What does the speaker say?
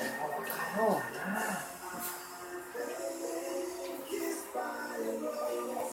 哦，开火了。